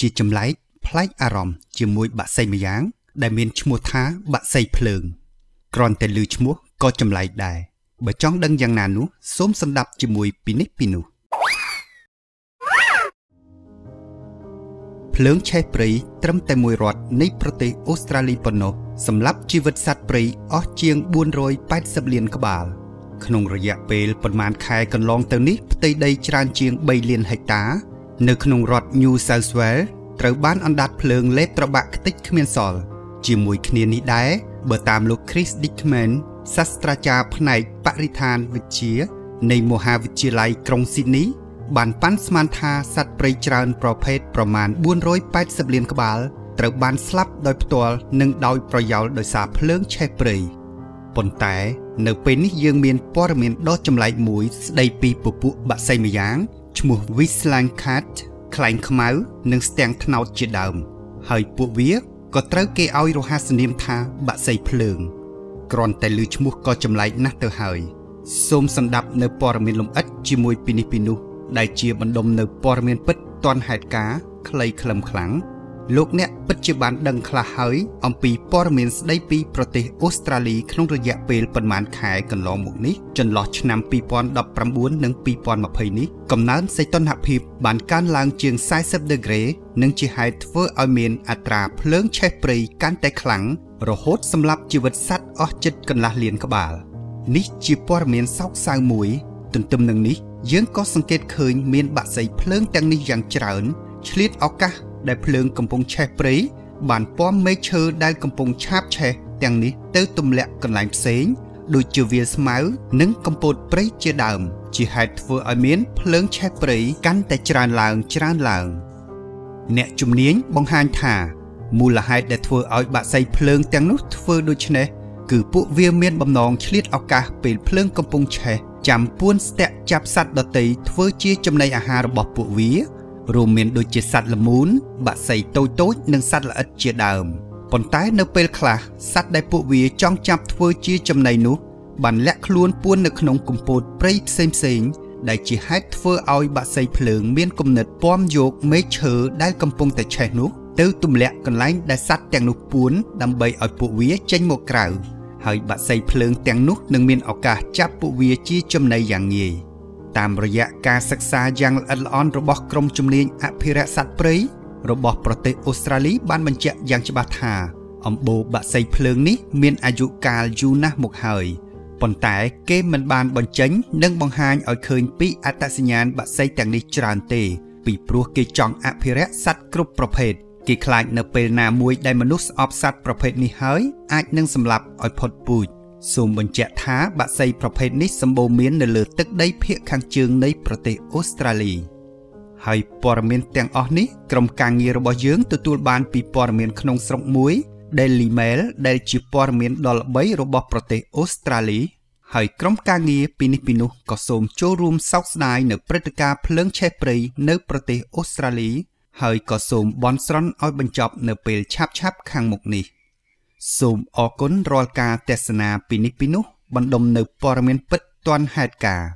ជាចម្លែកប្លែកអារម្មណ៍ជាមួយបាក់សីម្យ៉ាង ដែលមានឈ្មោះថាបាក់សីភ្លើងគ្រាន់តែឮឈ្មោះក៏ចម្លែកដែរបើចង់ដឹងយ៉ាងណានោះសូមស្ដាប់ជាមួយពីនេះពីនោះភ្លើងឆេះព្រៃត្រឹមតែមួយរដ្ឋនៃប្រទេសអូស្ត្រាលីប៉ុណ្ណោះសម្រាប់ជីវិតសត្វព្រៃអស់ជាង480លានក្បាល ក្នុងរយៈពេលប្រមាណខែកន្លងទៅនេះផ្ទៃដីច្រើនជាង3លានហិកតា នៅក្នុងរដ្ឋ New South Wales ត្រូវបានអណ្ដាតភ្លើងលេបត្របាក់ខ្ទេចគ្មានសល់ជាមួយគ្នានេះដែរបើតាមលោក Chris Dickman សាស្ត្រាចារ្យផ្នែកបរិស្ថានវិទ្យា នៃមហាវិទ្យាល័យក្រុងស៊ីដនីបានប៉ាន់ស្មានថាសត្វព្រៃច្រើនប្រភេទប្រមាណ480លានក្បាលត្រូវបានស្លាប់ដោយផ្ទាល់និងដោយប្រយោលដោយសារភ្លើងឆេះព្រៃប៉ុន្តែនៅពេលនេះយើងមានព័ត៌មានដ៏ចម្លែកមួយស្ដីពីពពួកបាក់សីម្យ៉ាង ឈ្មោះ Whistling Cat ខ្លែងខ្មៅ និងស្ទាំងថ្នោតជាដើម ហើយពួកវាក៏ត្រូវគេឲ្យរហស្សនាមថាបាក់សីភ្លើងគ្រាន់តែឮឈ្មោះក៏ចម្លែកណាស់ទៅហើយសូមសម្ដាប់នៅព័ត៌មានលម្អិតជាមួយពីនេះពីនោះដែលជាបណ្ដុំនៅព័ត៌មានពិតទាន់ហេតុការខ្លីខ្លឹមខ្លាំង លោកអ្នកពិតជាបានដឹងខ្លះហើយអំពីព័ត៌មានស្ដីពីប្រទេសអូស្ត្រាលីក្នុងរយៈពេលប្រមាណខែកន្លងមកនេះចន្លោះឆ្នាំ2019និង2020នេះកំណើនសីតុណ្ហភាពបានកើនឡើងជាង40ដឺក្រេនិងជាហេតុធ្វើឲ្យមានអត្រាភ្លើងឆេះព្រៃកាន់តែខ្លាំងរហូតសម្លាប់ជីវិតសត្វអស់ជិតកន្លះលានក្បាលនេះជាព័ត៌មានសោកសៅមួយទន្ទឹមនឹងនេះយើងក៏សង្កេតឃើញមានបាក់សីភ្លើងទាំងនេះយ៉ាងច្រើនឆ្លៀតឱកាស ដែលភ្លើងកំពុងឆេះព្រៃបានពំមេឃឈើដែលកំពុងឆាបឆេះទាំងនេះទៅទម្លាក់កន្លែងផ្សេងដូចជាវាលស្មៅនិងកំពតព្រៃជាដើម ជាហេតុធ្វើឲ្យមានភ្លើងឆេះព្រៃកាន់តែច្រើនឡើងច្រើនឡើង អ្នកជំនាញបង្ហាញថាមូលហេតុដែលធ្វើឲ្យបាក់សីភ្លើងទាំងនោះធ្វើដូច្នេះគឺពួកវាមានបំណងឆ្លៀតឱកាសពេលភ្លើងកំពុងឆេះចាំពួនស្ទាក់ចាប់សត្វដតីធ្វើជាចំណីអាហាររបស់ពួកវា រួមមានដូចជាសត្វល្មូនបក្សីតូចតូចនិងសត្វល្អិតជាដើមប៉ុន្តែនៅពេលខ្លះសត្វដែលពួកវាចង់ចាប់ធ្វើជាចំណីនោះបានលាក់ខ្លួនពួននៅក្នុងកំពតព្រៃផ្សេងផ្សេងដែលជាហេតុធ្វើឲ្យបាក់សីភ្លើងមានគំនិតពំយកមេឃឈើដែលកំពុងតែឆេះនោះទៅទម្លាក់កន្លែងដែលសត្វទាំងនោះពួនដើម្បីឲ្យពួកវាចេញមកក្រៅហើយបាក់សីភ្លើងទាំងនោះនឹងមានឱកាសចាប់ពួកវាជាចំណីយ៉ាងងាយ តាមរយៈការសិក្សាយ៉ាងល្អិតល្អន់របស់ក្រុមជំនាញអភិរក្សសត្វព្រៃរបស់ប្រទេសអូស្ត្រាលីបានបញ្ជាក់យ៉ាងច្បាស់ថាអំបូរបាក់សីភ្លើងនេះមានអាយុកាលយូរណាស់មកហើយប៉ុន្តែគេមិនបានបញ្ចេញនិងបង្ហាញឲ្យឃើញពីអត្តសញ្ញាណបាក់សីទាំងនេះច្រើនទេ ពីព្រោះគេចង់អភិរក្សសត្វគ្រប់ប្រភេទគេខ្លាចនៅពេលណាមួយដែលមនុស្សស្អប់សត្វប្រភេទនេះហើយអាចនឹងសម្លាប់ឲ្យផុតពូជ សូមបញ្ជាក់ថាបាក់សីប្រភេទនេះសម្បូរមាននៅលើទឹកដីភាគខាងជើងនៃប្រទេសអូស្ត្រាលីហើយព័ត៌មានទាំងអស់នេះក្រុមការងាររបស់យើងទទួលបានពីព័ត៌មានក្នុងស្រុកមួយ Daily Mail ដែលជាព័ត៌មានដ៏ល្បីរបស់ប្រទេសអូស្ត្រាលី ហើយក្រុមការងារពីនេះពីនោះក៏សូមចូលរួមសោកស្ដាយនៅព្រឹត្តិការណ៍ភ្លើងឆេះព្រៃនៅប្រទេសអូស្ត្រាលី ហើយក៏សូមបន់ស្រន់ឲ្យបញ្ចប់នៅពេលឆាប់ៗខាងមុខនេះ សូមអរគុណរាល់ការទស្សនាពីនេះពីនោះបណ្ដុំនៅព័ត៌មានពិតទាន់ហេតុការណ៍